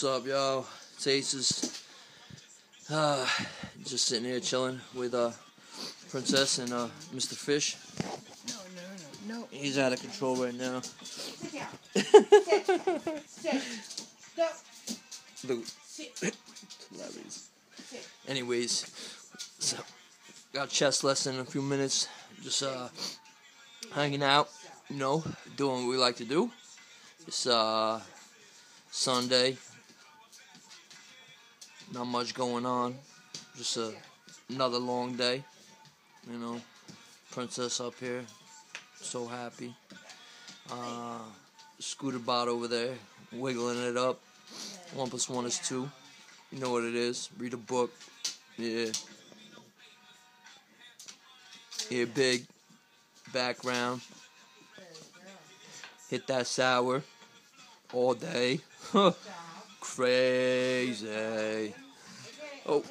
What's up, y'all? It's Aces. Uh, just sitting here chilling with uh, Princess and uh, Mr. Fish. No, no, no, no. He's out of control right now. Sit down. Sit. Sit. Sit. celebrities. Sit. Anyways, so got chess lesson in a few minutes. Just uh, hanging out, you know, doing what we like to do. It's uh, Sunday. Not much going on. Just a, another long day. You know, Princess up here, so happy. Uh, scooter bot over there, wiggling it up. One plus one is two. You know what it is. Read a book. Yeah. Here, big. Background. Hit that sour. All day. Crazy. Oh.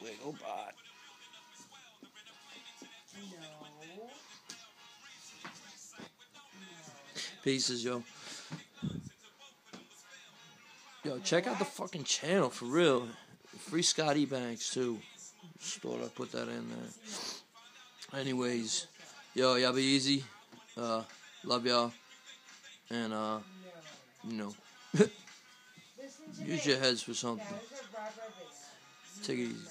Wiggle bot. Pieces, yo. Yo, check out the fucking channel for real. Free Scotty Banks too. Just thought I'd put that in there. Anyways, yo, y'all be easy. Uh, love y'all. And uh, you know, use your heads for something. Take it easy.